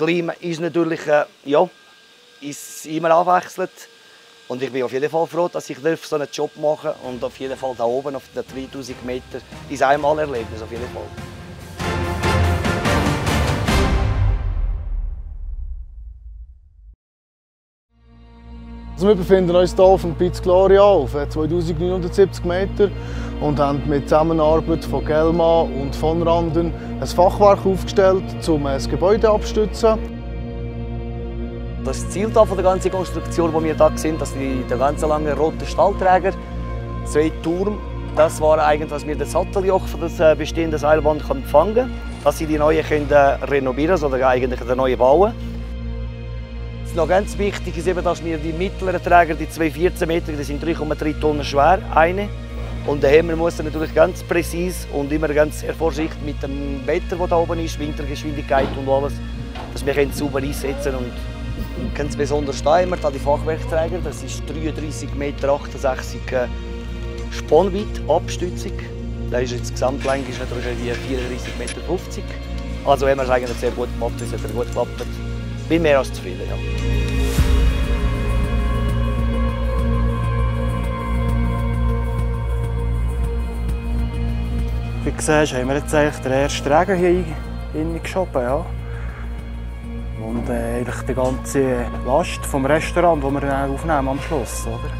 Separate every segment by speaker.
Speaker 1: Klima ist natürlich äh, ja, ist immer abwechselnd. Und ich bin auf jeden Fall froh, dass ich so einen Job machen darf und auf jeden Fall da oben auf den 3000 Meter ist einmal Erlebnis auf jeden Fall.
Speaker 2: Also wir befinden uns hier auf dem Piz Gloria auf 2970 Meter und haben mit Zusammenarbeit von Gelma und von Randen ein Fachwerk aufgestellt, um das Gebäude abzustützen.
Speaker 1: Das Ziel der ganzen Konstruktion, die wir hier sehen, dass die, der ganz lange rote Stahlträger, zwei Turm, das war eigentlich, dass wir das Satteljoch für das äh, bestehende Seilbahn empfangen können, dass sie die neue können, äh, renovieren oder eigentlich eine neue bauen. Was noch ganz wichtig ist, eben, dass wir die mittleren Träger, die 214 Meter, die sind 3,3 Tonnen schwer, eine. Und der Hämmer muss natürlich ganz präzise und immer ganz vorsichtig mit dem Wetter, das da oben ist, Wintergeschwindigkeit und alles, dass wir sauber einsetzen können. Ganz besonders stehen wir die Fachwerkträger, das ist 33,68 Meter äh, Spannweite, Abstützung. Da ist jetzt Gesamtlänge ist natürlich 34,50 Meter. Also haben wir es eigentlich sehr gut gemacht, es hat gut geklappt. Bin mehr als zufrieden. Ja.
Speaker 3: Wie du siehst, haben wir jetzt eigentlich den ersten Träger hier geschoben. Ja. Und äh, eigentlich die ganze Last vom Restaurant, die wir dann aufnehmen am Schluss. Oder?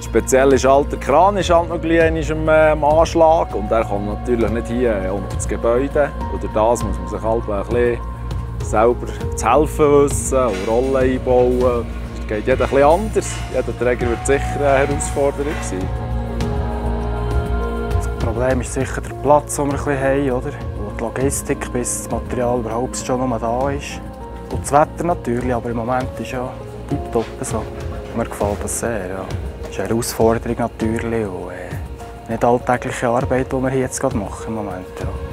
Speaker 4: Speziell ist halt der Kran ist halt noch ein am, äh, am Anschlag und er kommt natürlich nicht hier unter das Gebäude. Und durch das muss man sich halt ein bisschen selber zu helfen wissen und Rollen einbauen. Das geht jeder etwas anders. Jeder Träger wird sicher eine Herausforderung sein.
Speaker 3: Das Problem ist sicher der Platz, den wir haben. Oder? die Logistik, bis das Material überhaupt schon mal da ist. Und das Wetter natürlich, aber im Moment ist ja tiptop so. Mir gefällt das sehr. Ja. Das ist eine Herausforderung natürlich und äh, nicht alltägliche Arbeit, die wir jetzt gerade machen im Moment. Ja.